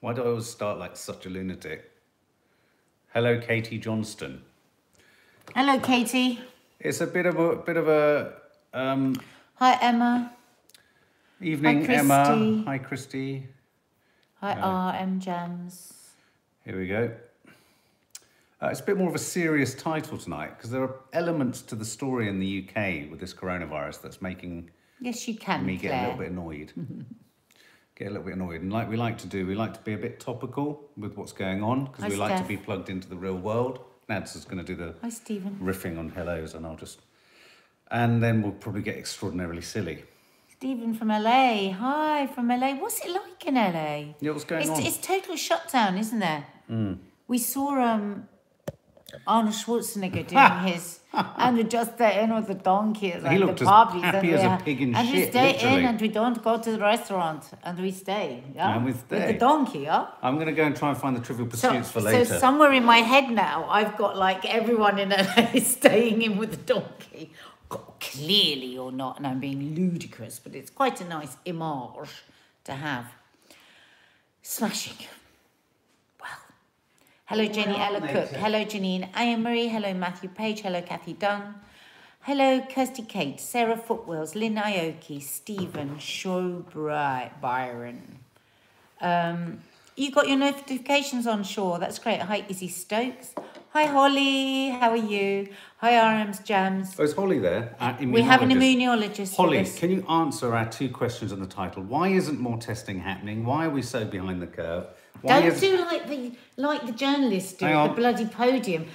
Why do I always start like such a lunatic? Hello, Katie Johnston. Hello, Katie. It's a bit of a bit of a um, Hi, Emma. evening, Hi, Emma. Hi, Christy. Hi, RM Jams. Here we go. Uh, it's a bit more of a serious title tonight because there are elements to the story in the UK with this coronavirus that's making Yes, you can, me get a little bit annoyed. get a little bit annoyed. And like we like to do, we like to be a bit topical with what's going on because we like to be plugged into the real world. Nads is going to do the Hi, Stephen. riffing on hellos and I'll just... And then we'll probably get extraordinarily silly. Stephen from LA. Hi, from LA. What's it like in LA? Yeah, what's going it's, on? It's total shutdown, isn't there? We saw um, Arnold Schwarzenegger doing his, and we just stay in with the donkeys and looked the as puppies. happy and as we, a pig in And we stay literally. in and we don't go to the restaurant and we stay. Yeah? And we With the donkey, yeah? I'm going to go and try and find the Trivial So, Pursuits for later. so somewhere in my head now, I've got like everyone in LA staying in with the donkey. Clearly, you're not, and I'm being ludicrous, but it's quite a nice image to have. Smashing. Well, hello Jenny Ella Cook. Hello Janine Marie. Hello Matthew Page. Hello Kathy Dunn. Hello Kirsty Kate. Sarah Footwells. Lynn Ioki. Stephen Showbri Byron. Um, you got your notifications on, Shaw. That's great. Hi, Izzy Stokes. Hi, Holly. How are you? Hi, RM's Jams. Oh, is Holly there? Uh, We have an immunologist. immunologist. Holly, can you answer our two questions in the title? Why isn't more testing happening? Why are we so behind the curve? Why Don't is- do like the like the journalists do at the bloody podium.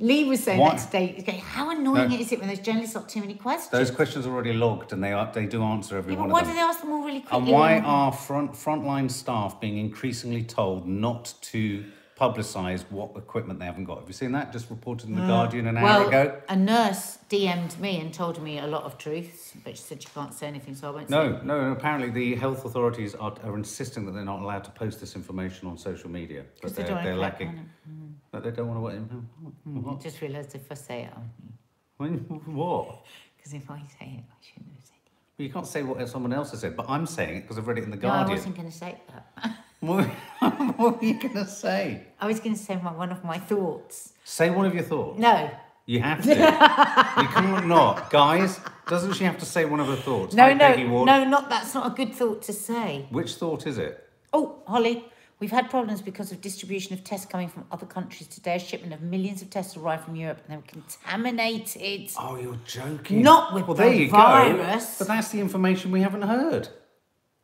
Lee was saying What? that today. Going, How annoying No. is it when those journalists ask too many questions? Those questions are already logged and they are they do answer every yeah, one but why of do they ask them all really quickly? And why are front frontline staff being increasingly told not to publicise what equipment they haven't got? Have you seen that? Just reported in the mm. Guardian an hour well, ago. a nurse DM'd me and told me a lot of truths, but she said she can't say anything, so I won't say No, no. Apparently, the health authorities are, are insisting that they're not allowed to post this information on social media. But they they're, want to lacking. Mm. But they don't want to. Mm. What? I just realised if I say it, what? because if I say it, I shouldn't have said it. Well, you can't say what someone else has said, but I'm saying it because I've read it in the No, I Guardian. wasn't going to say that. what, what were you going to say? I was going to say my, one of my thoughts. Say one of your thoughts. No, You have to. you can't not. Guys, doesn't she have to say one of her thoughts? no, Hi, no, no, not that's not a good thought to say. Which thought is it? Oh, Holly, we've had problems because of distribution of tests coming from other countries. Today, a shipment of millions of tests arrived from Europe and they were contaminated. Oh, you're joking. Not with well, the there you virus. Go. But that's the information we haven't heard.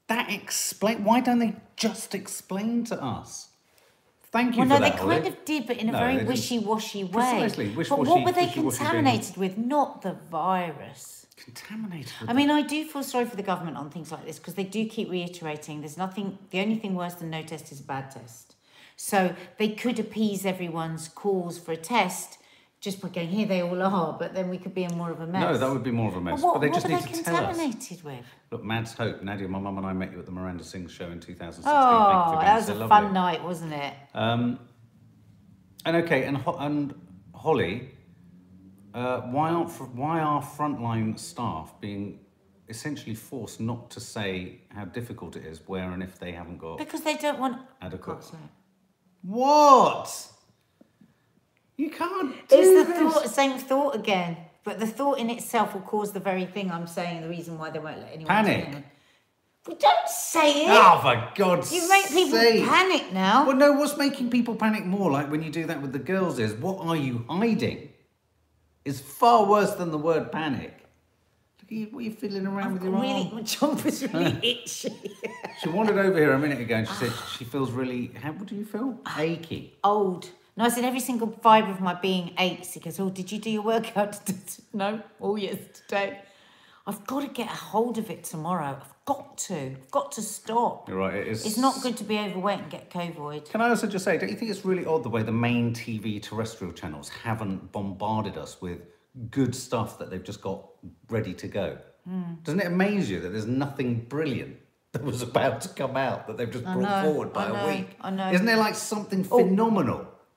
That explain. Why don't they just explain to us? Thank you Well, for no, that. they kind of did, but in a No, very wishy-washy way. Precisely, But wishy-washy, what were they contaminated with? Not the virus. Contaminated. I mean, I do feel sorry for the government on things like this because they do keep reiterating there's nothing, the only thing worse than no test is a bad test. So they could appease everyone's calls for a test just by going, here they all are, but then we could be in more of a mess. No, that would be more of a mess. But what, but they just need they to tell us. contaminated with? Look, Mads Hope, Nadia, my mum and I met you at the Miranda Sings show in 2016. Thank you Oh, that was so a lovely. fun night, wasn't it? Um, and okay, and Ho- and Holly, uh, why aren't why are frontline staff being essentially forced not to say how difficult it is where and if they haven't got Because they don't want. adequate? What? You can't do It's the this. thought, same thought again. But the thought in itself will cause the very thing I'm saying, the reason why they won't let anyone Panic. in. We don't say it. Oh, for God's you make people sake. panic now. Well, no, what's making people panic more, like when you do that with the girls, is what are you hiding? Is far worse than the word panic. Look at you, what are you fiddling around with your really, arm? my jumper's really itchy. She wandered over here a minute ago and she said ah. she feels really, how, what do you feel? Ah. Achy. Old. No, I said every single fibre of my being aches. He goes, Oh, did you do your workout? No, all yesterday. I've got to get a hold of it tomorrow. I've got to. I've got to stop. You're right, it is. It's not good to be overweight and get COVID. Can I also just say, don't you think it's really odd the way the main TV terrestrial channels haven't bombarded us with good stuff that they've just got ready to go? Hmm. Doesn't it amaze you that there's nothing brilliant that was about to come out that they've just brought know, forward by know, a week? I know. Isn't there like something Oh.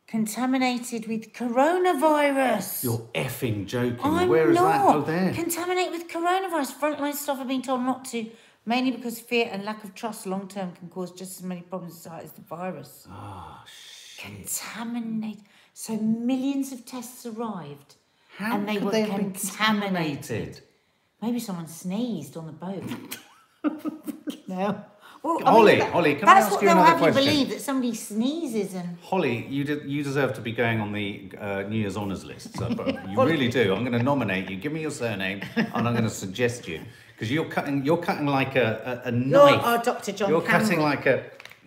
Contaminated with coronavirus. You're effing joking. I'm Where is not. that? Oh, there. Contaminated with coronavirus. Frontline staff are being told not to Mainly because fear and lack of trust long term can cause just as many problems as the virus. Oh, shit. Contaminate. So millions of tests arrived. How and they were they have been contaminated. contaminated? Maybe someone sneezed on the boat. no. Well, Holly, Holly, can I that's ask what you they'll another have question? you believe that somebody sneezes and Holly, you did, you deserve to be going on the uh, New Year's honours list. So, you really do. I'm going to nominate you. Give me your surname, and I'm going to suggest you because you're cutting. You're cutting like a, a, a you're knife. our Dr. John You're cutting like a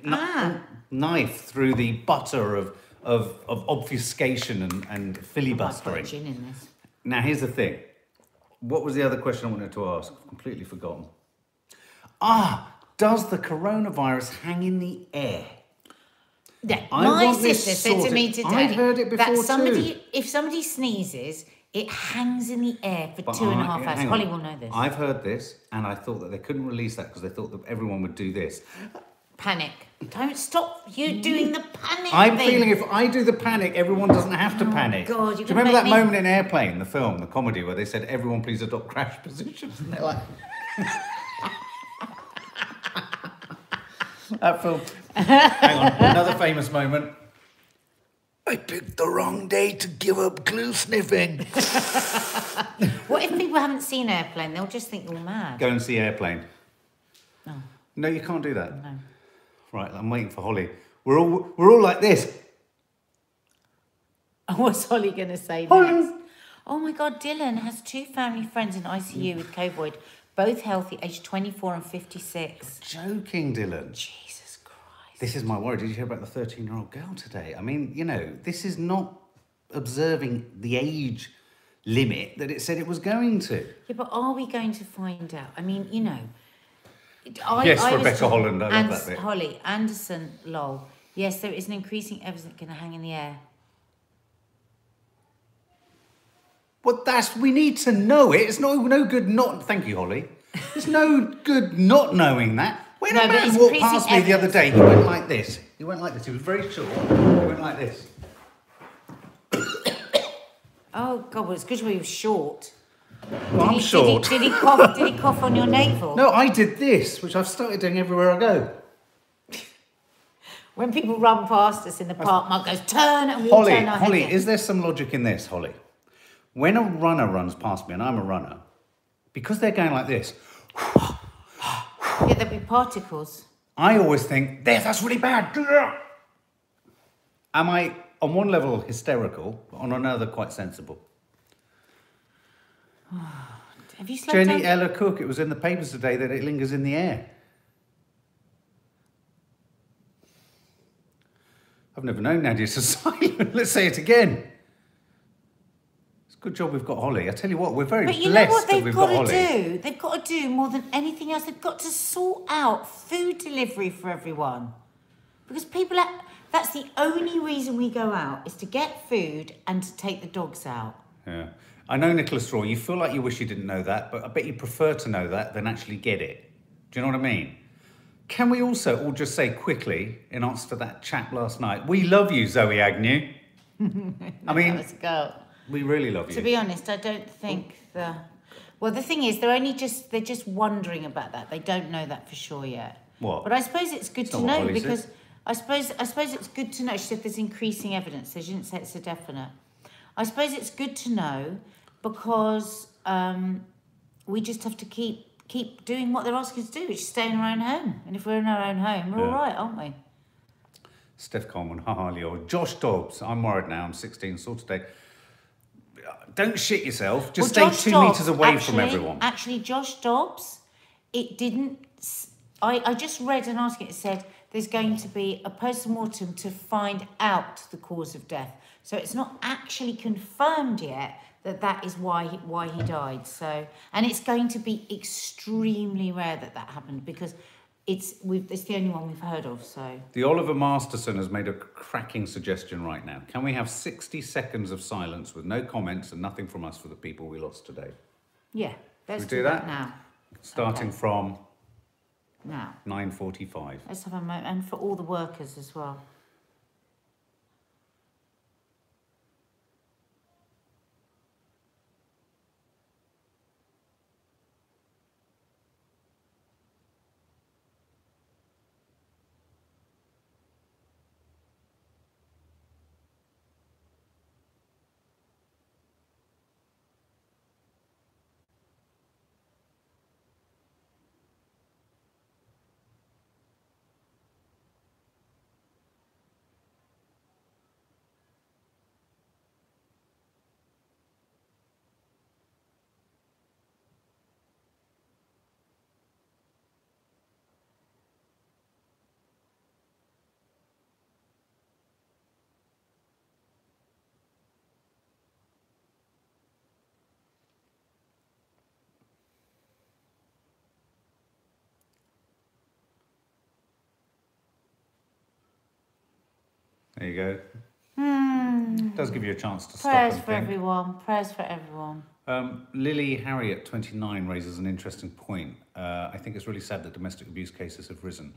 Ah. knife through the butter of of, of obfuscation and, and I filibustering. gin in this. Now, here's the thing. What was the other question I wanted to ask? I've completely forgotten. Ah, does the coronavirus hang in the air? Yeah, I my sister said to me today I've heard it that somebody, too. if somebody sneezes, it hangs in the air for But two and a I- half hours. on. Holly will know this. I've heard this, and I thought that they couldn't release that because they thought that everyone would do this. Panic. Don't stop you doing the panic I'm thing. feeling if I do the panic, everyone doesn't have to oh, panic. Oh, God, do you remember that me- moment in Airplane, the film, the comedy, where they said, "Everyone, please adopt crash positions"? And they're like, that film. Hang on, another famous moment. I picked the wrong day to give up glue sniffing. What if people haven't seen Airplane? They'll just think you're mad. Go and see Airplane. No. No, you can't do that. No. Right, I'm waiting for Holly. We're all we're all like this. What's Holly going to say Holly. next? Oh my God, Dylan has two family friends in ICU with COVID, both healthy, aged 24 and 56. Joking, Dylan. Jesus Christ. This is my worry. Did you hear about the 13 year old girl today? I mean, you know, this is not observing the age limit that it said it was going to. Yeah, but are we going to find out? I mean, you know. I, Yes, was Rebecca Holland, I love and that bit. Holly, Anderson, lol. Yes, there is an increasing evidence going to hang in the air. Well, that's, we need to know it. It's no, no good not, thank you, Holly. It's no good not knowing that. When No, a man walked past me the other day, he went like this. He went like this. He was very short. He went like this. Oh, God, well, it's good he was short. Well, I'm did he, short. Did he, did he cough? Did he cough on your navel? No, I did this, which I've started doing everywhere I go. When people run past us in the park, Mark goes, turn, and we Holly, turn our Holly, head. is there some logic in this, Holly? When a runner runs past me, and I'm a runner, because they're going like this, Yeah, there'll be particles. I always think, there, that's really bad. Am I, on one level, hysterical, but on another, quite sensible? Have you slowed Jenny down? Ella Cook, it was in the papers today that it lingers in the air. I've never known Nadia so silent. Let's say it again. Good job we've got Holly. I tell you what, we're very But you know what they've got got to Holly. do? They've got to do more than anything else. They've got to sort out food delivery for everyone. Because people, are, that's the only reason we go out is to get food and to take the dogs out. Yeah. I know, Nicholas Straw, you feel like you wish you didn't know that, but I bet you prefer to know that than actually get it. Do you know what I mean? Can we also all just say quickly, in answer to that chat last night, we love you, Zoe Agnew? I mean, Let's go. We really love you. To be honest, I don't think the. Well, the thing is, they're only just they're just wondering about that. They don't know that for sure yet. What? But I suppose it's good It's to not what know Holly said. because I suppose I suppose it's good to know. She said there's increasing evidence. So she didn't say it's a definite. I suppose it's good to know because um, we just have to keep keep doing what they're asking us to do, which is stay in our own home. And if we're in our own home, we're all Yeah. right, aren't we? Steph Coleman, haha, or Josh Dobbs, I'm worried now, I'm 16, sort of today. Don't shit yourself, just Well, stay two Dobbs, metres away actually, from everyone. Actually, Josh Dobbs, it didn't. I just read an article. It said there's going to be a post mortem to find out the cause of death. So it's not actually confirmed yet that that is why he, why he died. So and it's going to be extremely rare that that happened because it's we've it's the only one we've heard of. So The Oliver Masterson has made a cracking suggestion right now. Can we have 60 seconds of silence with no comments and nothing from us for the people we lost today? yeah, let's we do, do that? that? now. Starting Okay. from Now 9.45. let's have a moment and for all the workers as well. There you go. It does give you a chance to stop Prayers for think. everyone. Prayers for everyone. Um, Lily Harriet, 29, raises an interesting point. Uh, I think it's really sad that domestic abuse cases have risen.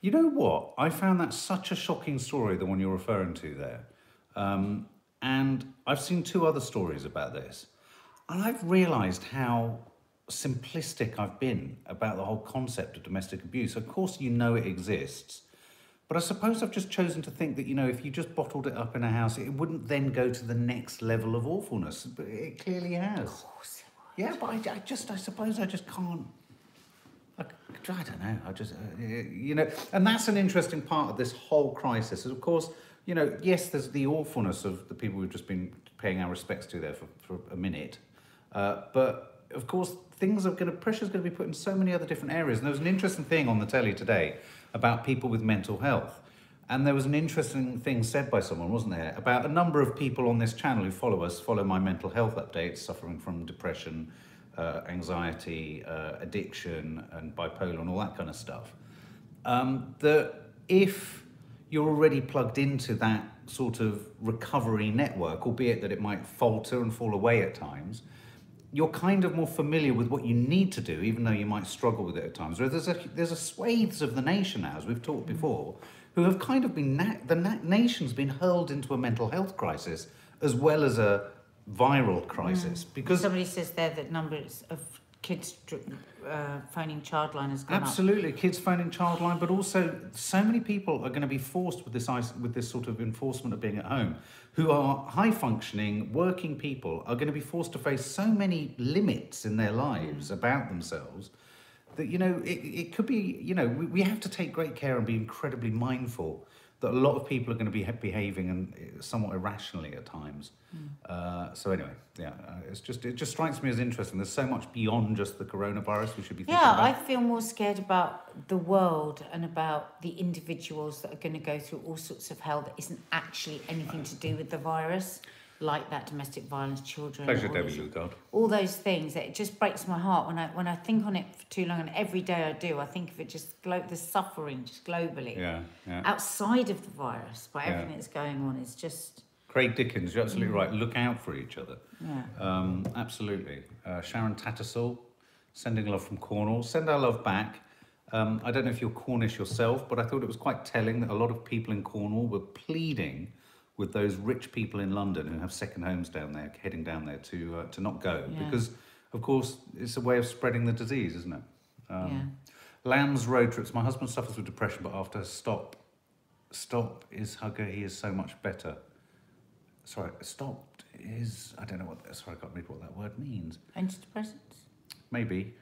You know what? I found that such a shocking story, the one you're referring to there. Um, and I've seen two other stories about this. And I've realised how simplistic I've been about the whole concept of domestic abuse. Of course, you know it exists. But I suppose I've just chosen to think that, you know, if you just bottled it up in a house, it wouldn't then go to the next level of awfulness. But it clearly has. Yeah, but I, I just, I suppose I just can't. I, I don't know. I just, uh, you know, and that's an interesting part of this whole crisis. Is of course, you know, yes, there's the awfulness of the people we've just been paying our respects to there for, for a minute, uh, but of course, things are going to pressure's going to be put in so many other different areas. And there was an interesting thing on the telly today about people with mental health. And there was an interesting thing said by someone, wasn't there, about a number of people on this channel who follow us, follow my mental health updates, suffering from depression, uh, anxiety, uh, addiction, and bipolar, and all that kind of stuff. Um, that if you're already plugged into that sort of recovery network, albeit that it might falter and fall away at times, you're kind of more familiar with what you need to do, even though you might struggle with it at times. Whereas there's a there's a swathes of the nation now, as we've talked mm. before, who have kind of been na- the na- nation's been hurled into a mental health crisis as well as a viral crisis. Mm. Because Somebody says there that numbers of kids uh, phoning childline has gone up. Absolutely, kids phoning childline, but also so many people are going to be forced with this with this sort of enforcement of being at home, who are high functioning working people are going to be forced to face so many limits in their lives about themselves that you know it, it could be you know we, we have to take great care and be incredibly mindful that a lot of people are going to be behaving and uh, somewhat irrationally at times. Uh, so anyway, yeah, uh, it's just it just strikes me as interesting. There's so much beyond just the coronavirus we should be thinking Yeah, about. I feel more scared about the world and about the individuals that are going to go through all sorts of hell that isn't actually anything to do with the virus, like that domestic violence, children, Pleasure, all, those, Lugard. all those things. It just breaks my heart when I when I think on it for too long, and every day I do, I think of it just glo- the suffering just globally Yeah, yeah. outside of the virus, but Yeah. everything that's going on is just Craig Dickens, you're absolutely right. Look out for each other. yeah. Um, absolutely. Uh, Sharon Tattersall, sending love from Cornwall. Send our love back. Um, I don't know if you're Cornish yourself, but I thought it was quite telling that a lot of people in Cornwall were pleading with those rich people in London who have second homes down there, heading down there to uh, to not go Yeah. because, of course, it's a way of spreading the disease, isn't it? Um, yeah. Lamb's road trips. My husband suffers with depression, but after stop, stop is hugger. He is so much better. Sorry, stopped is I don't know what. Sorry, I can't read what that word means. Antidepressants. Maybe.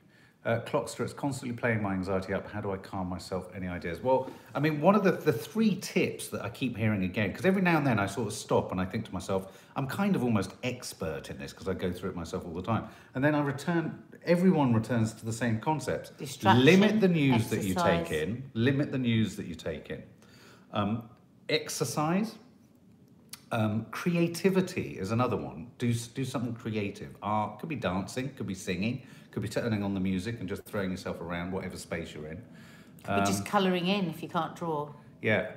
Uh, Clockster, it's constantly playing my anxiety up. How do I calm myself? Any ideas? Well, I mean, one of the, the three tips that I keep hearing again, because every now and then I sort of stop and I think to myself, I'm kind of almost expert in this because I go through it myself all the time. And then I return, everyone returns to the same concepts. Limit the news that you take in, limit the news that you take in. Um, exercise, um, creativity is another one. Do do something creative. Art could be dancing, could be singing, could be turning on the music and just throwing yourself around whatever space you're in. Could be just colouring in if you can't draw. Yeah,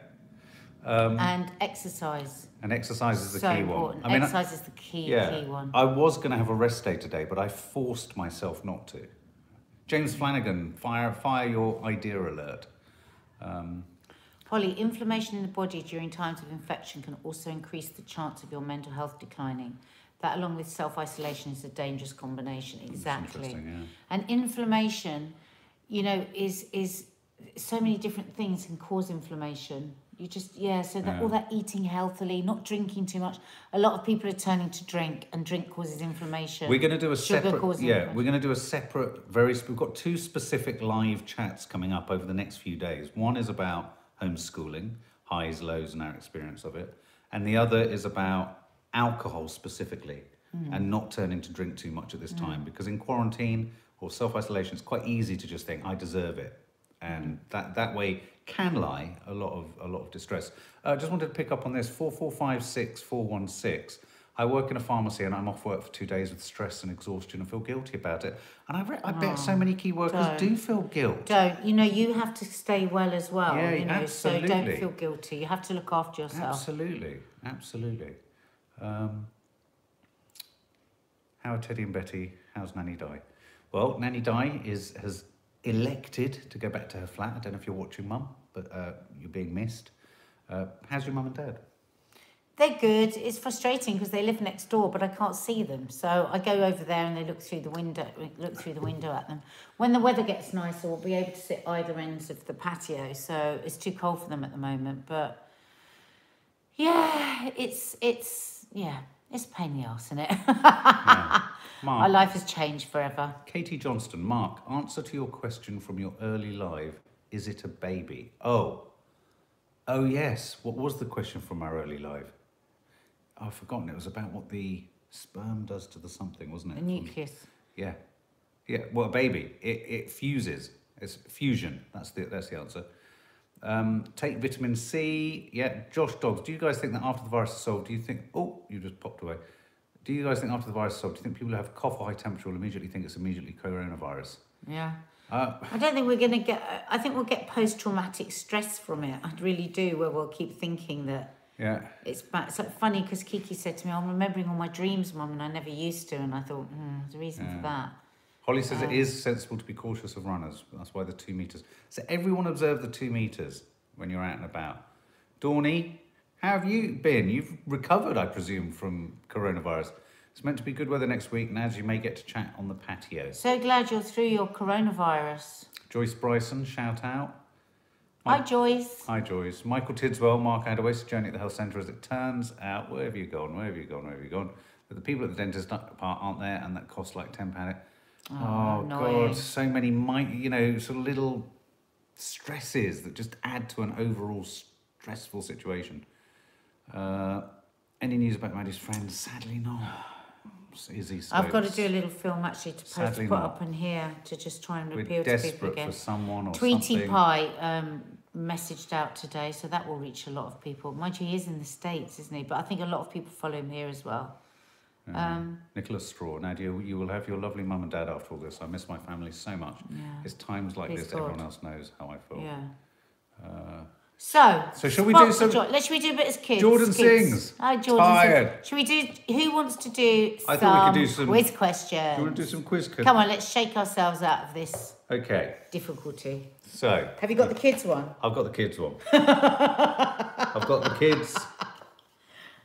um, and exercise. and exercise is the so key important. one. I mean, I- exercise is the key, yeah, key one. I was going to have a rest day today, but I forced myself not to. James Flanagan, fire fire your idea alert. Um, Polly, inflammation in the body during times of infection can also increase the chance of your mental health declining. That, along with self isolation, is a dangerous combination. Exactly. yeah. And inflammation, you know, is is so many different things can cause inflammation. You just yeah, so that Yeah. all that eating healthily, not drinking too much. A lot of people are turning to drink, and drink causes inflammation. We're going to do a Sugar separate. Yeah, we're going to do a separate. Very. We've got two specific live chats coming up over the next few days. One is about homeschooling, highs, lows, and our experience of it, and the other is about alcohol specifically, Hmm. and not turning to drink too much at this time because in quarantine or self isolation, it's quite easy to just think I deserve it, and that that way can lie a lot of a lot of distress. I uh, just wanted to pick up on this four four five six four one six. I work in a pharmacy and I'm off work for two days with stress and exhaustion and feel guilty about it. And I, re- I bet so many key workers don't. do feel guilt. Don't you know you have to stay well as well? Yeah, you know, so don't feel guilty. You have to look after yourself. Absolutely, absolutely. Um, how are Teddy and Betty? How's Nanny Di? Well, Nanny Di is has elected to go back to her flat. I don't know if you're watching, Mum, but uh, you're being missed. Uh, how's your mum and dad? They're good. It's frustrating because they live next door, but I can't see them. So I go over there and they look through the window. Look through the window at them. When the weather gets nicer, we'll be able to sit either ends of the patio. So it's too cold for them at the moment. But yeah, it's it's yeah, it's a pain in the arse, isn't it? Yeah. My life has changed forever. Katie Johnston. Mark, answer to your question from your early live. Is it a baby? Oh, oh yes. What was the question from our early live? I've forgotten. It was about what the sperm does to the something, wasn't it? The nucleus. Yeah, yeah. Well, a baby, it, it fuses. It's fusion. That's the that's the answer. Um, take vitamin C. Yeah, Josh Dobbs. Do you guys think that after the virus is solved, do you think? Oh, you just popped away. Do you guys think after the virus is solved, do you think people who have cough or high temperature will immediately think it's immediately coronavirus? Yeah. Uh, I don't think we're going to get. I think we'll get post traumatic stress from it. I really do, where we'll keep thinking that yeah. it's. It's like funny because Kiki said to me, "I'm remembering all my dreams, Mum, and I never used to." And I thought, hmm, there's a reason Yeah. for that. Holly says it is sensible to be cautious of runners. That's why the two meters. So everyone observe the two meters when you're out and about. Dawny, how have you been? You've recovered, I presume, from coronavirus. It's meant to be good weather next week, and as you may get to chat on the patio. So glad you're through your coronavirus. Joyce Bryson, shout out. Hi, Joyce. Hi, Joyce. Michael Tidswell, Mark, I had a wasted journey at the health centre. As it turns out, where have you gone? Where have you gone? Where have you gone? But the people at the dentist part aren't there, and that costs like ten pound. Oh, Oh. God, so many, mi- you know, sort of little stresses that just add to an overall stressful situation. Uh, any news about Maddie's friend? Sadly not. Izzy I've got to do a little film actually to post to put not. up in here to just try and We're appeal to people again. for someone or Tweety something. Pie um, messaged out today, so that will reach a lot of people. Mind you, he is in the States, isn't he? But I think a lot of people follow him here as well. Yeah. Um, Nicholas Straw, Nadia, you you will have your lovely mum and dad after all this. I miss my family so much. yeah. It's times like Please this that everyone else knows how I feel. Yeah. Uh, So, So shall we do some- Joy. Let's should we do a bit as kids? Jordan kids? sings. Hi, Jordan. Tired. Sings. Should we do? Who wants to do? I thought we could some do some- quiz questions. do you want to do some quiz? Ken? Come on, let's shake ourselves out of this Okay, difficulty. so Have you got the kids one? I've got the kids one. I've got the kids.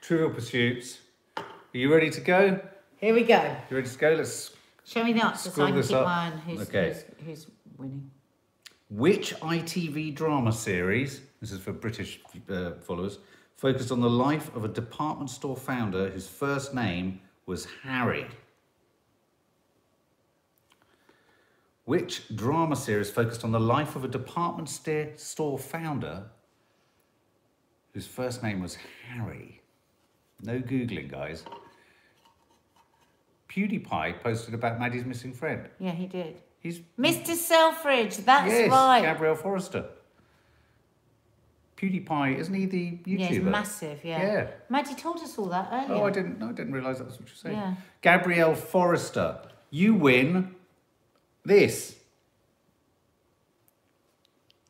Trivial Pursuits. Are you ready to go? Here we go. You ready to go? Let's. Show me the answers so Scroll I can this keep up. my who's, Okay. who's, who's winning. Which ITV drama series, this is for British uh, followers, focused on the life of a department store founder whose first name was Harry? Which drama series focused on the life of a department store founder whose first name was Harry? No Googling, guys. PewDiePie posted about Maddie's missing friend. Yeah, he did. He's Mr. Selfridge, that's yes, right. Gabrielle Forrester. PewDiePie, isn't he the YouTuber? yeah, he's massive, yeah. Yeah. Maddie told us all that earlier. Oh, I didn't. No, I didn't realise that was what you're saying. Yeah. Gabrielle Forrester, you win this.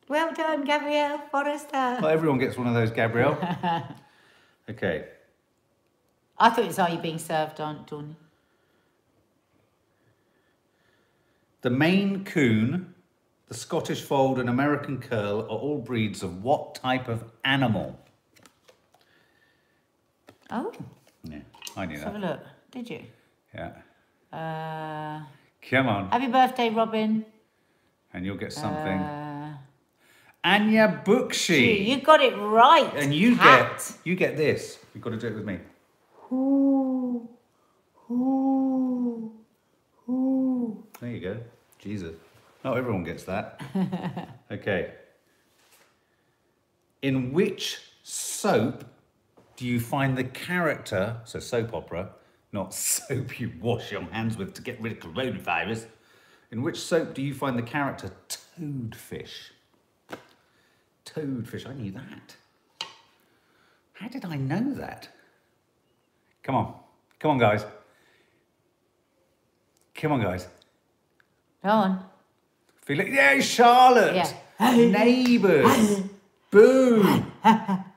Well done, Gabrielle Forrester. Well, everyone gets one of those, Gabrielle. okay. I thought it was Are You Being Served, Aunt Dawn? The Maine Coon, the Scottish Fold, and American Curl are all breeds of what type of animal? Oh, Yeah, I knew let's have a look. Did you? Yeah. Uh, Come on, happy birthday, Robin. and you'll get something. Uh, Anya Bookshi. gee, you got it right. And you cat. get you get this. You've got to do it with me. Ooh, ooh, ooh. There you go. Jesus. Not everyone gets that. okay. In which soap do you find the character, so soap opera, not soap you wash your hands with to get rid of coronavirus. In which soap do you find the character Toadfish? Toadfish, I knew that. How did I know that? Come on. Come on, guys. Come on, guys. Go on. Feel it? Yeah, Charlotte. Yeah. Neighbours. Boo.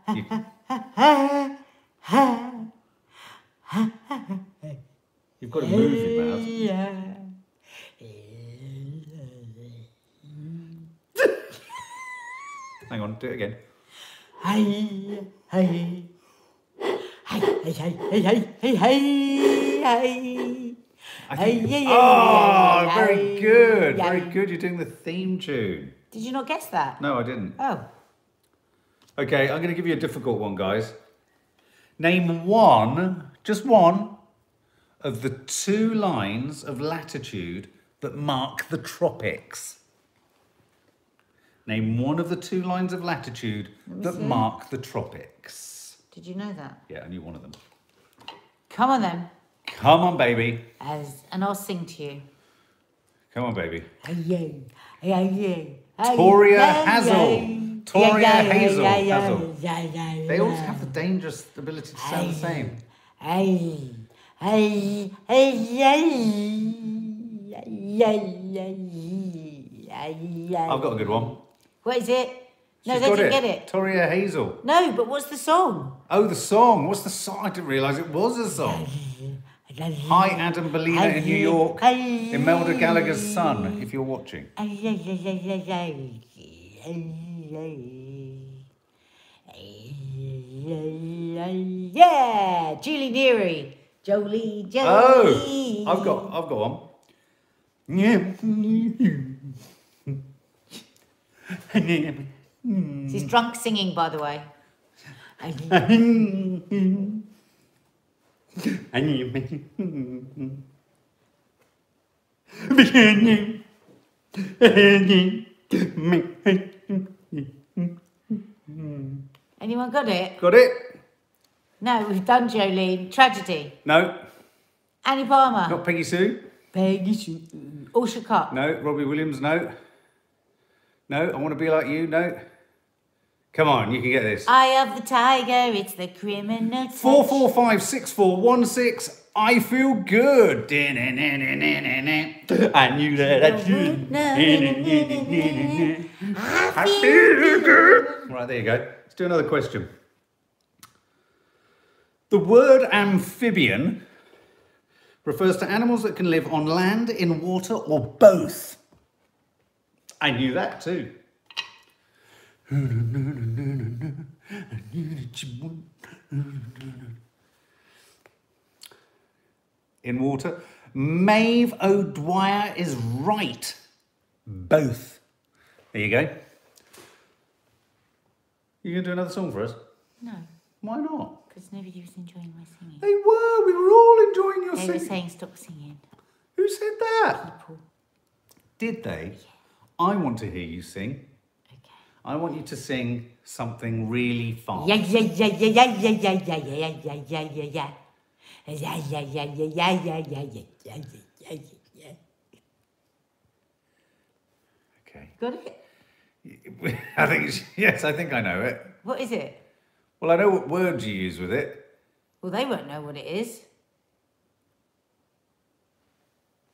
You- You've got to move your mouth. Yeah. Hang on, do it again. Hey, hey. Hey, hey, hey, hey, hey, hey, hey, hey. I Hey, think, yeah, yeah, oh, yeah, very good, very good. You're doing the theme tune. Did you not guess that? No, I didn't. Oh. Okay, I'm going to give you a difficult one, guys. Name one, just one, of the two lines of latitude that mark the tropics. Name one of the two lines of latitude that see. mark the tropics. Did you know that? Yeah, I knew one of them. Come on then. Come on, baby. As and I'll sing to you. Come on, baby. Hey, hey, hey, hey. Toria Hey, Hazel. hey. Toria Yeah, yeah, Hazel. yeah, yeah, Hazel. yeah, yeah, They yeah. always have the dangerous ability to sound the same. Hey, hey, hey, hey, hey, hey, hey. I've got a good one. What is it? No, She's they got didn't it. get it. Toria Hazel. No, but what's the song? Oh, the song. What's the song? I didn't realise it was a song. Hi, Adam Bellina in New York. Imelda Gallagher's son, if you're watching. Yeah, Julie Neary. Jolie, oh, Jolie. Oh, I've got, I've got one. She's drunk singing, by the way. Anyone got it? Got it? No, we've done Jolene. Tragedy. No, Annie Palmer. not Peggy Sue. Peggy Sue. Usha Cup. No, Robbie Williams. No. No, I want to be like you. No. Come on, you can get this. Eye of the tiger, it's the criminal. touch. Four four five six four one six. I feel good. I knew that I should. I feel good. Right, there you go. Let's do another question. The word amphibian refers to animals that can live on land, in water, or both. I knew that too. In water. Maeve O'Dwyer is right. Both. There you go. You gonna do another song for us? No, Why not? because nobody was enjoying my singing. They were. We were all enjoying your They were singing. saying stop singing. Who said that? People. Did they? I want to hear you sing. I want you to sing something really fast. Yeah, yeah, yeah, yeah, yeah, yeah, yeah, yeah, yeah, yeah, yeah. Yeah, yeah, yeah, yeah, yeah, yeah, yeah, yeah, yeah, yeah, yeah, yeah. Okay. Got it? I think yes, I think I know it. What is it? Well, I know what words you use with it. Well, they won't know what it is.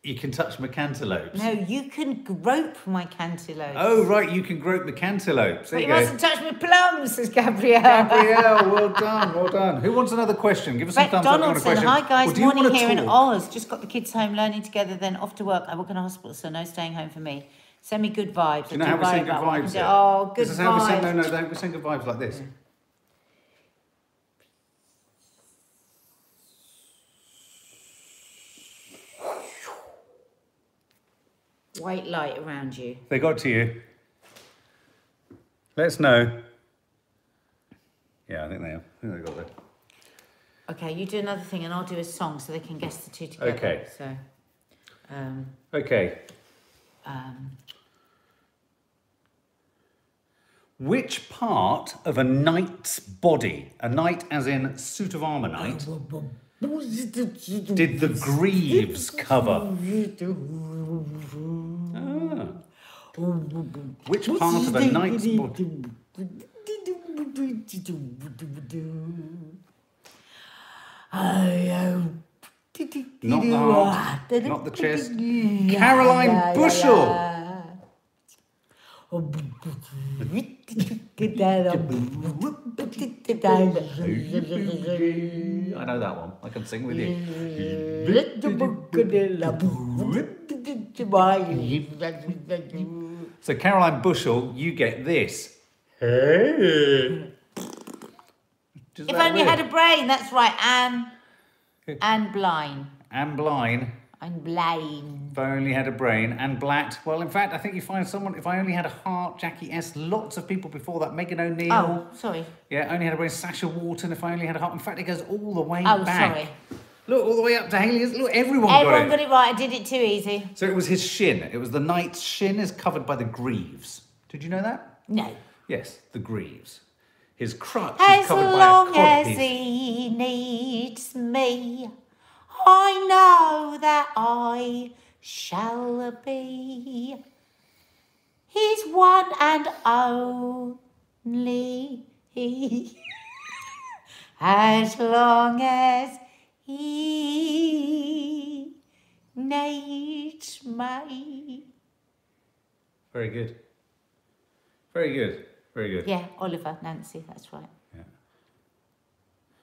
You can touch my cantaloupes. No, you can grope my cantaloupe. Oh, right, you can grope the cantaloupes. There But you you mustn't touch my plums, says Gabrielle. Gabrielle, well done, well done. Who wants another question? Give us some Beck thumbs up if you want a Donaldson, question. hi guys, you morning here in? Oz. Just got the kids home, learning together, then off to work. I work in a hospital, so no staying home for me. Send me good vibes. Do you know how we sing good vibes? Oh, good this is how we sing. vibes. No, no, no, we sing good vibes like this. White light around you. They got to you. Let us know. Yeah, I think they have. I think they got there. Okay, you do another thing and I'll do a song so they can guess the two together. Okay. So, um, Okay. um, Which part of a knight's body, a knight as in suit of armour knight, did the greaves cover? Ah. Which part of a knight's body? Not the heart, not the chest. Caroline Bushell. I know that one. I can sing with you. So Caroline Bushell, you get this. Hey. If only you had a brain, that's right. Anne, Anne blind. Anne Blind, I'm blind. If I only had a brain, and Blatt. Well, in fact, I think you find someone. If I only had a heart, Jackie S. Lots of people before that. Megan O'Neill. Oh, sorry. Yeah, only had a brain. Sasha Wharton. If I only had a heart. In fact, it goes all the way Oh, back. sorry. Look, all the way up to Haley. Look, everyone, Everyone got it. got it right. I did it too easy. So it was his shin. It was the knight's shin is covered by the greaves. Did you know that? No. Yes, the greaves. His crutch is covered long by a as he needs me, I know that I shall be his one and only. as long as he needs me. Very good. Very good. Very good. Yeah, Oliver, Nancy, that's right. Yeah.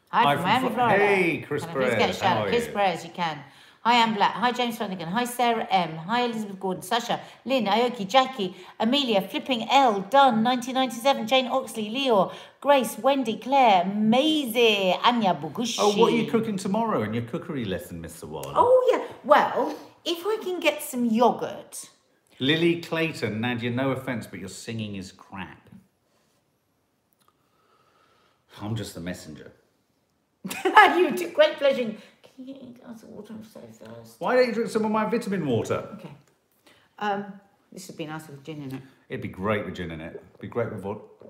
Hi, Hi from Miami, Florida. Hey, Chris I please get a shout out? Chris? Perez, you can. Hi, Anne Black. Hi, James Flanagan. Hi, Sarah M. Hi, Elizabeth Gordon. Sasha, Lynn, Aoki, Jackie, Amelia, Flipping L, Dunn, 1997, Jane Oxley, Leo, Grace, Wendy, Claire, Maisie, Anya Bugushi. Oh, what are you cooking tomorrow in your cookery lesson, Mr. Waller? Oh, yeah. Well, if I can get some yogurt. Lily Clayton, Nadia, no offence, but your singing is crap. I'm just the messenger. you took great pleasure in. Can you get a glass of water? I'm so thirsty. Why don't you drink some of my vitamin water? Okay. Um, this would be nice with gin in it. It'd be great with gin in it. It'd be great with vodka.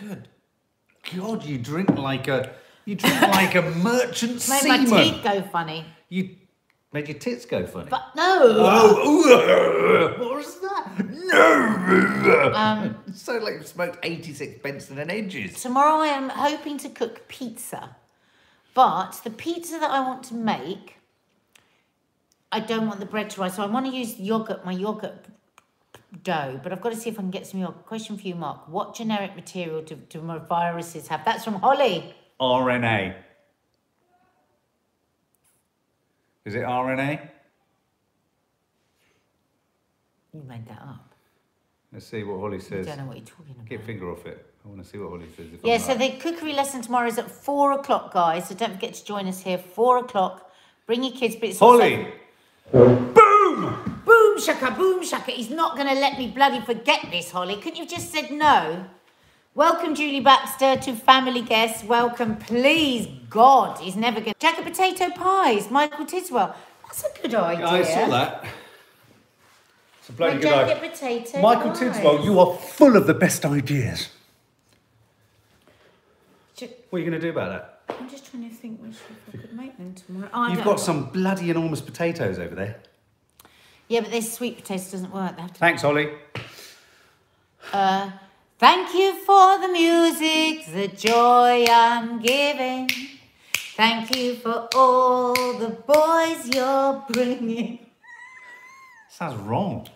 Good God, you drink like a you drink like a merchant Made my seaman. teeth go funny. You made your tits go funny. But no. Oh, what was that? No. Um, so like you smoked 86 Benson and Edges. tomorrow I am hoping to cook pizza, but the pizza that I want to make, I don't want the bread to rise. So I want to use yogurt, my yogurt dough, but I've got to see if I can get some yogurt. Question for you, Mark: What genetic material do, do my viruses have? That's from Holly. RNA. Is it RNA? You made that up. Let's see what Holly I says. don't know what you're talking about. Get your finger off it. I want to see what Holly says. Yeah, so the cookery lesson tomorrow is at four o'clock, guys. So don't forget to join us here. Four o'clock. Bring your kids, but it's also- Holly! Boom! Boom shaka, boom shaka. He's not going to let me bloody forget this, Holly. Couldn't you have just said no? Welcome, Julie Baxter, to family guests. Welcome, please, God. He's never going to. Jack of potato pies, Michael Tidswell. That's a good idea. I saw that. It's a bloody My good jacket idea. potato Michael pies. Tidswell, you are full of the best ideas. What are you going to do about that? I'm just trying to think which I could make them tomorrow. Oh, You've got know. some bloody enormous potatoes over there. Yeah, but this sweet potatoes doesn't work. They have to Thanks, Holly. Uh, thank you for the music, the joy I'm giving. Thank you for all the boys you're bringing. Sounds wrong.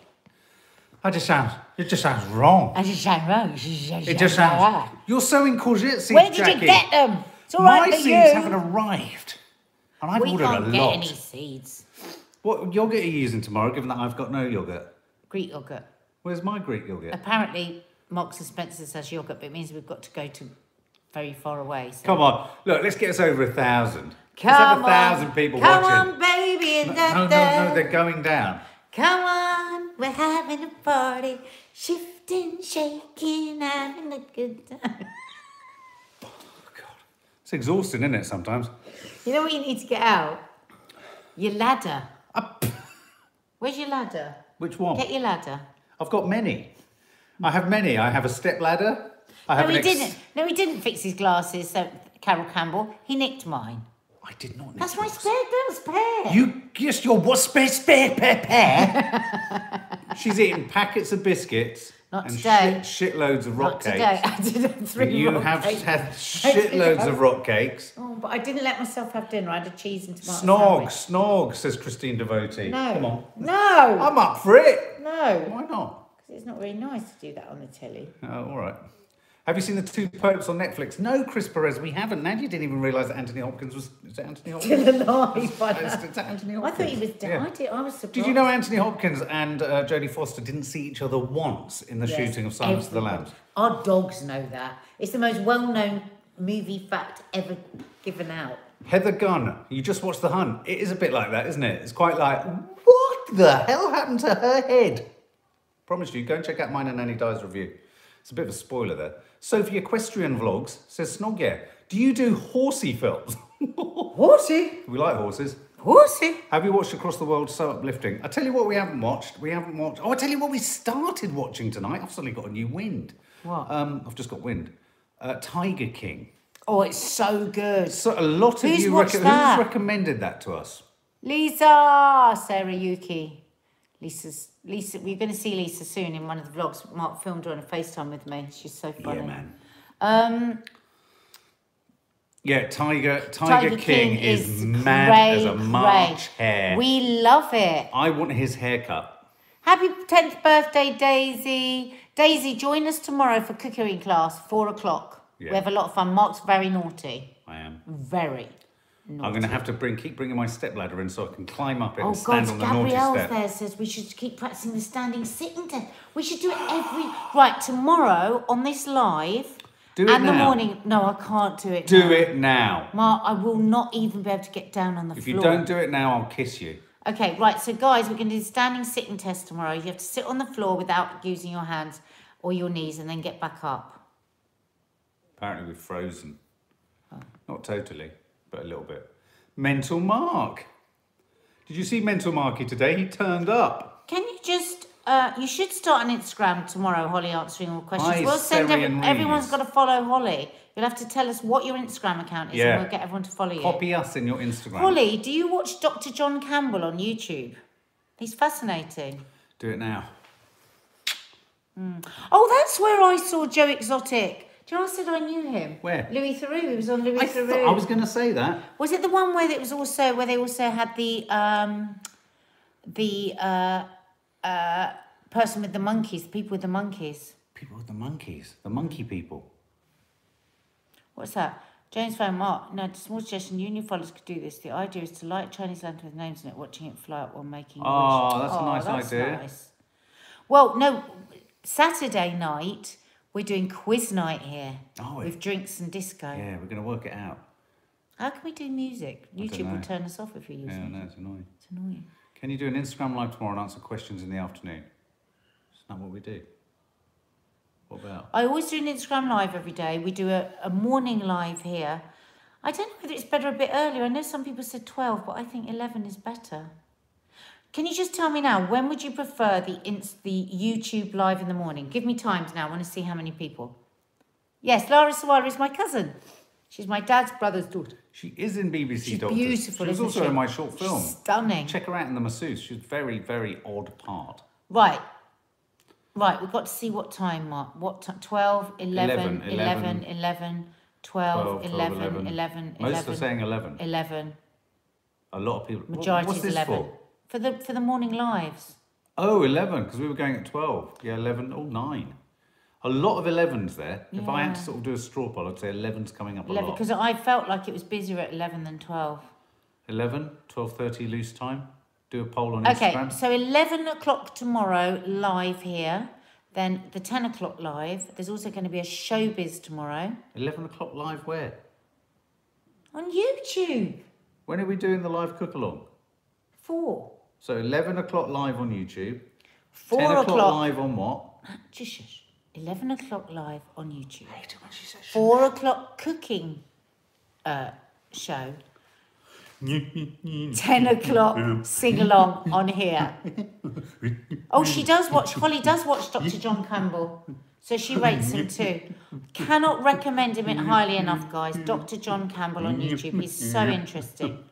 I just sounds. It just sounds wrong. I just sound wrong. It just sounds. You're sewing courgette seeds, Where did Jackie. you get them? It's all My right for seeds you. haven't arrived, and I've we ordered can't a get lot. any seeds. What yogurt are you using tomorrow? Given that I've got no yogurt. Greek yogurt. Where's my Greek yogurt? Apparently, Marks and Spencer's has yogurt, but it means we've got to go to very far away. So. Come on, look. Let's get us over a thousand. Come let's have a on. thousand people Come watching. on, baby. No, no, no, no, they're going down. Come on, we're having a party, shifting, shaking, having a good time. Oh, it's exhausting, isn't it? Sometimes. You know what you need to get out? Your ladder. Up. Where's your ladder? Which one? Get your ladder. I've got many. I have many. I have a step ladder. I have No, he didn't. No, he didn't fix his glasses. So Carol Campbell, he nicked mine. I did not. That's my spare girl's pair. You just your what spare spare pair pair. She's eating packets of biscuits Not and today. shit, shitloads of rock Not cakes. today. I did three You rock have cakes. had shitloads of rock cakes. Oh, but I didn't let myself have dinner. I had a cheese and tomato Snog, sandwich. snog, says Christine Devotee. No. Come on. No. I'm up for it. no. Why not? 'Cause It's not really nice to do that on the telly. Oh, all right. Have you seen the two popes on Netflix? No, Chris Perez, we haven't. Nadia didn't even realise that Anthony Hopkins was. Is it Anthony Hopkins? Still alive. I, Anthony I thought he was dead. Yeah. I, did, I was surprised. Did you know Anthony Hopkins and uh, Jodie Foster didn't see each other once in the Yes, shooting of Silence of the. Lambs? Our dogs know that. It's the most well-known movie fact ever given out. Heather Gunn, you just watched The Hunt. It is a bit like that, isn't it? It's quite like, what the hell happened to her head? Promise you, go and check out mine and Nanny Dies review. It's a bit of a spoiler there. Sophie Equestrian Vlogs says, Snog, yeah, do you do horsey films? Horsey. we like horses. Horsey. Have you watched Across the World So Uplifting? I tell you what we haven't watched. We haven't watched. Oh, I tell you what we started watching tonight. I've suddenly got a new wind. What? Um, I've just got wind. Uh, Tiger King. Oh, it's so good. So a lot of Who's you that? who's recommended that to us. Lisa, Sarah Yuki. Lisa's Lisa. We're going to see Lisa soon in one of the vlogs. Mark filmed her on a FaceTime with me. She's so funny. Yeah, man. Um, Yeah, Tiger Tiger, King, is, mad cray, as a. March hare. We love it. I want his haircut. Happy 10th birthday, Daisy. Daisy, join us tomorrow for cookery class, four o'clock. Yeah. We have a lot of fun. Mark's very naughty. I am. Very. I'm going to have to bring keep bringing my stepladder in so I can climb up it Oh and stand God, on the naughty Gabrielle's step. there says we should keep practicing the standing sitting test. We should do it every right tomorrow on this live. Do it and the morning. No, I can't do it. Do now. it now. Mark, I will not even be able to get down on the If floor. you don't do it now, I'll kiss you. Okay, right. So, guys, we're going to do the standing sitting test tomorrow. You have to sit on the floor without using your hands or your knees, and then get back up. Apparently, we've frozen. Oh. Not totally, but a little bit. Mental Mark. Did you see Mental Marky today? He turned up. Can you just? Uh, you should start an Instagram tomorrow, Holly, answering all questions. Hi, we'll send every, everyone's got to follow Holly. You'll have to tell us what your Instagram account is, Yeah. and we'll get everyone to follow you. Copy us in your Instagram. Holly, do you watch Dr. John Campbell on YouTube? He's fascinating. Do it now. Oh, that's where I saw Joe Exotic. Do you know I said I knew him? Where? Louis Theroux. He was on Louis I, Theroux. thought, I was going to say that. Was it the one where it was also where they also had the um the uh uh person with the monkeys, the people with the monkeys? People with the monkeys, the monkey people. What's that? James Van Mark. No, small suggestion. union followers could do this. The idea is to light Chinese lantern with names in it, watching it fly up while making. a Oh, wish. that's a nice that's idea. nice. Well, no, Saturday night we're doing quiz night here Oh, with drinks and disco. Yeah, we're going to work it out. How can we do music? YouTube will turn us off if we use Yeah, it. no, it's annoying. It's annoying. Can you do an Instagram live tomorrow and answer questions in the afternoon? It's not what we do. What about? I always do an Instagram live every day. We do a, a morning live here. I don't know whether it's better a bit earlier. I know some people said 12, but I think 11 is better. Can you just tell me now, when would you prefer the the YouTube live in the morning? Give me times now. I want to see how many people. Yes, Lara Sawalha is my cousin. She's my dad's brother's daughter. She is in BBC She's Doctors. beautiful, She was also she? in my short She's film. stunning. Check her out in The Masseuse. She's very, very odd part. Right. Right, we've got to see what time, Mark. What time? 12, 11, 11, 11, 11 12, 12, 11, 11. 11, Most 11, are saying 11. 11. A lot of people. What- Majority What's is this 11. for? For the, for the morning lives. Oh, 11, because we were going at 12. Yeah, 11, oh, 9. A lot of 11s there. If I had to sort of do a straw poll, I'd say 11's coming up a 11, lot. because I felt like it was busier at 11 than 12. 11, 12.30 loose time. Do a poll on Okay, Instagram. so 11 o'clock tomorrow, live here. Then the 10 o'clock live. There's also going to be a showbiz tomorrow 11 o'clock live where? on YouTube. When are we doing the live cook along? Four. So 11 o'clock live on YouTube. Four 10 o'clock, o'clock. live on what? Shush, shush. 11 o'clock live on YouTube. Later when she says Four o'clock cooking uh, show. 10 o'clock sing along on here. Oh, she does watch, Holly does watch Dr. John Campbell. So she rates him too. Cannot recommend him it highly enough, guys. Dr. John Campbell on YouTube. He's so interesting.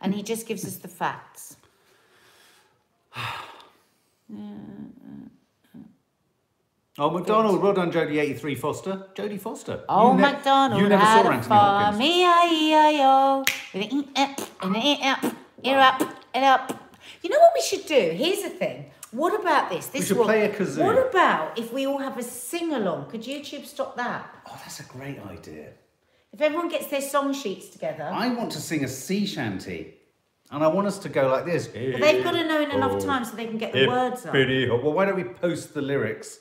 And he just gives us the facts. Oh, McDonald. Well done, Jodie 83 Foster. Jodie Foster. Oh, You ne- MacDonald You never saw Anthony Hopkins. E-I-E-I-O, with an E-up, and an E-up, E-up, and up. You know what we should do? Here's the thing. What about this? This we should will- play a kazoo. What about if we all have a sing-along? Could YouTube stop that? Oh, that's a great idea. If everyone gets their song sheets together, I want to sing a sea shanty. And I want us to go like this. but they've got to know in enough oh. time so they can get the words up. Oh, well, why don't we post the lyrics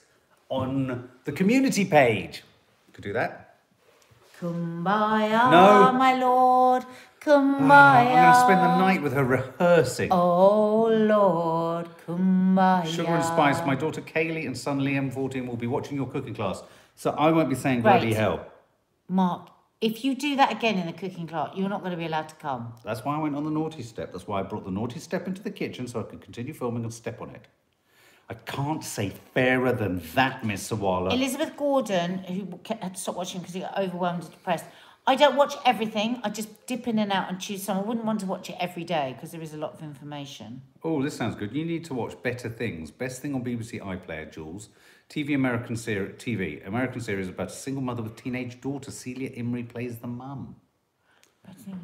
on the community page? Could do that. Kumbaya, No. my lord, Oh, I'm kumbaya. going to spend the night with her rehearsing. Oh Lord, kumbaya. Sugar and Spice, my daughter Kaylee and son Liam, 14, will be watching your cooking class. So I won't be saying bloody Right. hell. Mark, if you do that again in the cooking class, you're not going to be allowed to come. That's why I went on the naughty step. That's why I brought the naughty step into the kitchen so I could continue filming and step on it. I can't say fairer than that, Miss Sawalha. Elizabeth Gordon, who had to stop watching because he got overwhelmed and depressed. I don't watch everything. I just dip in and out and choose some. I wouldn't want to watch it every day because there is a lot of information. Oh, this sounds good. You need to watch Better Things. Best thing on BBC iPlayer, Jules. TV American series. TV American series about a single mother with teenage daughter. Celia Imrie plays the mum. Yeah,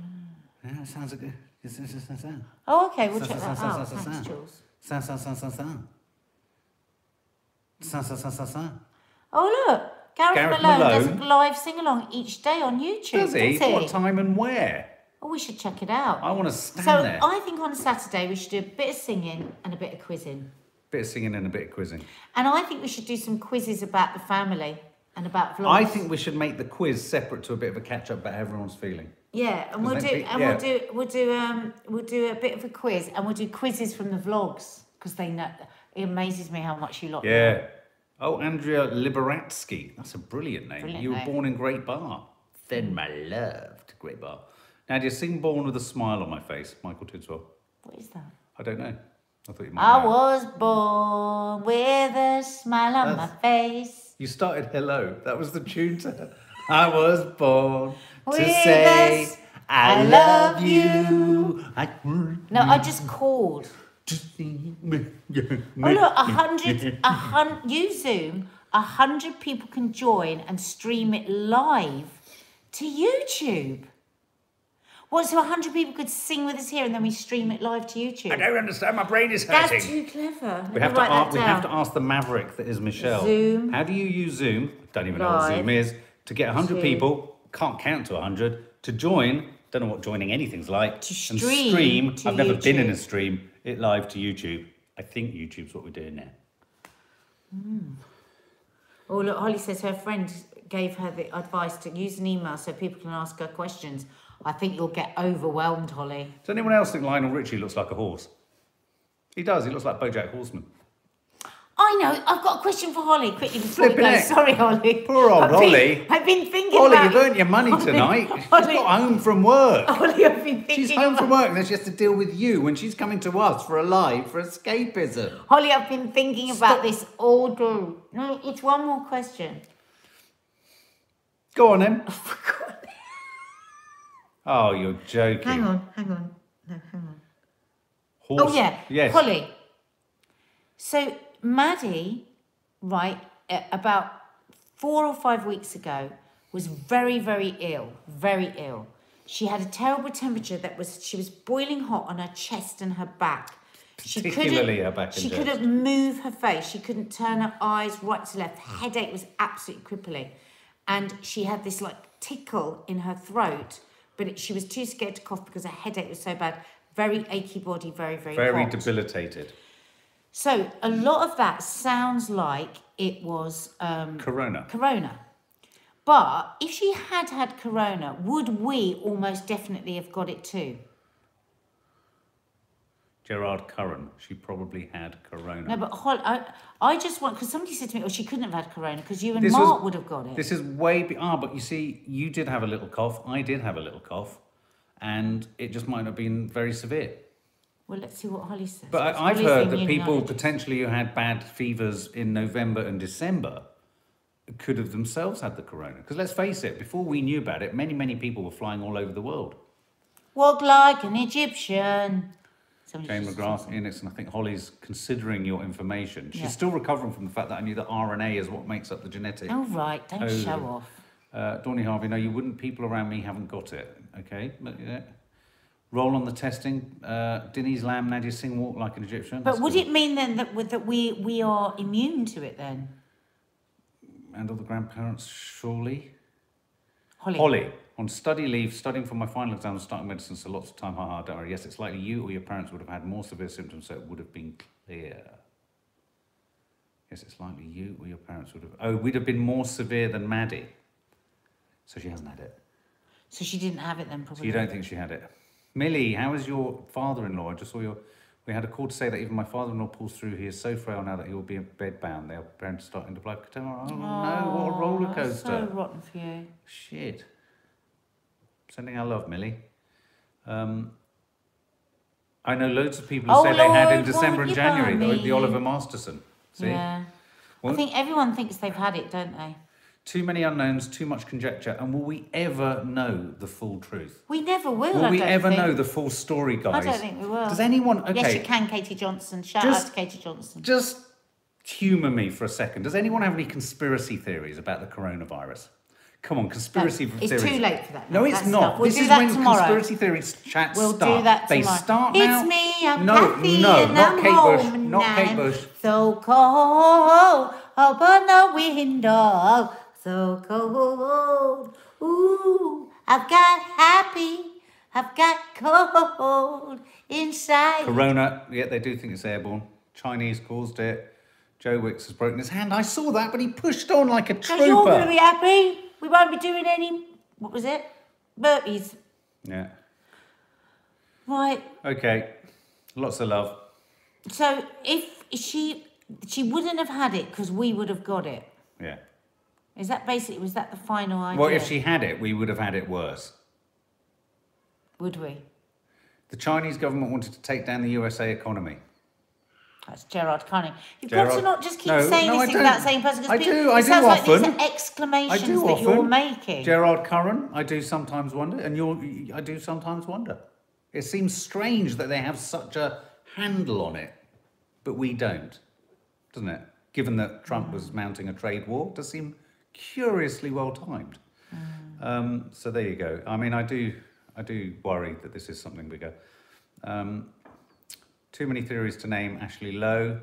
that sounds good. Yes, yes, yes, yes, yes. Oh, okay, we'll check that out. Thanks. Jules. Oh, look. Gareth, Gareth Malone, does a live sing along each day on YouTube. Does he? What time and where? Oh, we should check it out. I want to stand so there. I think on Saturday we should do a bit of singing and a bit of quizzing. Bit of singing and a bit of quizzing. And I think we should do some quizzes about the family and about vlogs. I think we should make the quiz separate to a bit of a catch up about everyone's feeling. Yeah, and we'll do pe- and yeah. we'll do we'll do um we'll do a bit of a quiz and we'll do quizzes from the vlogs because they know it amazes me how much you lot know. Yeah. Oh, Andrea Liberatsky. That's a brilliant name. Brilliant you were name. born in Great Barr. Then my love to Great Barr. Nadia, sing Born with a Smile on My Face. Michael Tidswell. What is that? I don't know. I thought you might I know. was born with a smile on my face. You started Hello. That was the tune to I was born With to say us, I, I love love you. I No, I just called. Oh look, a hundred, a hun. You Zoom, a hundred people can join and stream it live to YouTube. What? So a hundred people could sing with us here, and then we stream it live to YouTube. I don't understand. My brain is hurting. That's too clever. We have, to ask, we have to ask the maverick that is Michelle. Zoom. How do you use Zoom? I don't even know what Zoom is. To get 100 To- people, can't count to 100. To join, don't know what joining anything's like. To and stream stream. to I've never been in a stream. It live to YouTube. I think YouTube's what we're doing now. Hmm. Oh look, Holly says her friend gave her the advice to use an email so people can ask her questions. I think you'll get overwhelmed, Holly. Does anyone else think Lionel Richie looks like a horse? He does. He looks like BoJack Horseman. I know. I've got a question for Holly. Quickly before Flipping go. heck. Sorry, Holly. Poor old I've been- Holly. I've been thinking about Holly, you've earned your money Holly, tonight. She's Holly, got home from work. Holly, I've been thinking. She's home from work and then she has to deal with you when she's coming to us for a live, for escapism. Holly, I've been thinking about this all day. No, it's one more question. Go on then. Oh, Oh, you're joking. Hang on, hang on. No, hang on. Oh, Horse. Oh yeah, Yes. Holly. So Maddie, right, about four or five weeks ago, was very, very ill, very ill. She had a terrible temperature that was she was boiling hot on her chest and her back. She Particularly her back and She couldn't move her face. She couldn't turn her eyes right to left. Headache was absolutely crippling, and she had this like tickle in her throat. But it, she was too scared to cough because her headache was so bad. Very achy body, very, very Very hot. debilitated. So a lot of that sounds like it was um, Corona. corona. But if she had had corona, would we almost definitely have got it too? Gerard Curran. She probably had corona. No, but Hol- I, I just want because somebody said to me, "Oh, she couldn't have had corona because you and This Mark was- would have got it." This is way be- ah, but you see, you did have a little cough. I did have a little cough, and it just might have been very severe. well, let's see what Holly says. But I, I've Holly's heard that people potentially who had bad fevers in November and December could have themselves had the corona. Because let's face it, before we knew about it, many, many people were flying all over the world. walk like an Egyptian. Somebody Jane McGrath, Innes, and I think Holly's considering your information. She's Yeah. still recovering from the fact that I knew that RNA is what makes up the genetic. Oh, right, don't Oh. show off. Uh, Donny Harvey, no, you wouldn't. People around me haven't got it. Okay, but yeah. Roll on the testing. Uh, Denise Lamb, Nadia sing walk like an Egyptian. But That's would good. it mean then that, with- that we, we are immune to it then? And all the grandparents, surely. Holly. Holly, on study leave, studying for my final exam, starting medicine, so lots of time, haha, don't worry. Yes, it's likely you or your parents would have had more severe symptoms, so it would have been clear. Yes, it's likely you or your parents would have. Oh, we'd have been more severe than Maddie. So she hasn't had it. So she didn't have it then, So probably. you don't think she had it? Millie, how is your father-in-law? I just saw your. We had a call to say that even my father-in-law pulls through. He is so frail now that he will be bedbound. They are preparing to start into life. Oh no! What a Oh, roller coaster! So rotten for you. Shit. Sending our love, Millie. Um, I know loads of people who Oh, say they had in December and January. The, the Oliver Masterson. See, Yeah. Well- I think everyone thinks they've had it, don't they? too many unknowns, too much conjecture, and will we ever know the full truth? We never will. Will I we don't ever think. know the full story, guys? I don't think we will. Does anyone? Okay. Yes, you can, Katie Johnson. Shout Just- out to Katie Johnson. Just humour me for a second. Does anyone have any conspiracy theories about the coronavirus? Come on, conspiracy No, it's theories. too late for that No, now. it's not. We'll this is when tomorrow. conspiracy theories chats We'll start. do that they tomorrow. start it's me, I'm no, Kathy, no, and not I'm Kate Bush. home Not now. Kate Bush. So cold, open the window. So cold, ooh, I've got happy, I've got cold inside. Corona. Yeah, they do think it's airborne. Chinese caused it. Joe Wicks has broken his hand. I saw that, but he pushed on like a trooper. Because you're going to be happy. We won't be doing any, what was it? Burpees. Yeah. Right. Okay. Lots of love. So if she, she wouldn't have had it because we would have got it. Yeah. Is that basically, was that the final idea? Well, if she had it, we would have had it worse. Would we? The Chinese government wanted to take down the USA economy. That's Gerard Cunning. You've got to not just keep No, saying no, these things don't. without saying person. 'cause I people- do, I it do sounds like these often. are exclamations I do that often. you're making. Gerard Curran, I do sometimes wonder, and you're, I do sometimes wonder. It seems strange that they have such a handle on it, but we don't, doesn't it? Given that Trump was mounting a trade war, it does seem curiously well timed. Um, so there you go. I mean, I do, I do worry that this is something bigger. Um, too many theories to name. Ashley Lowe.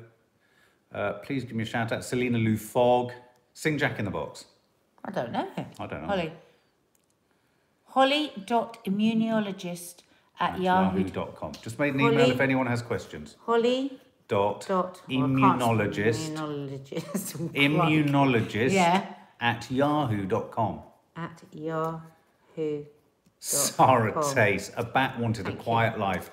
Uh, please give me a shout out. Selena Lou Fogg. Sing Jack in the Box. I don't know. I don't know. Holly. Holly.immunologist at, at yahoo. yahoo.com. Just made an Holly- email if anyone has questions. Holly Dot, dot well, I can't spell immunologist, Immunologist. immunologist Yeah. at yahoo.com. at yahoo. Sarah. Tace, a bat wanted Thank a you. quiet life.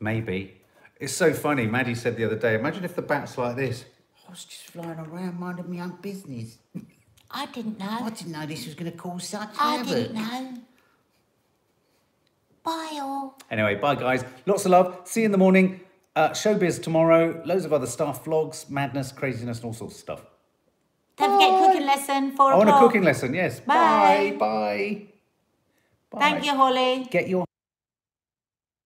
Maybe. It's so funny. Maddie said the other day, imagine if the bat's like this. I was just flying around minding my own business. I didn't know. I didn't know this was going to cause such I havoc. didn't know. Bye all. Anyway, bye guys. Lots of love. See you in the morning. Uh, showbiz tomorrow. Loads of other stuff, vlogs, madness, craziness, and all sorts of stuff. Don't forget cooking lesson, four Oh, and a cooking lesson, yes. Bye. Bye. Bye. Thank you, Holly. Get your